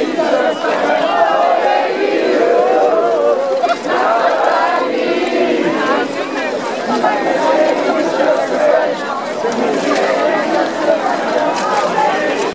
Jesus,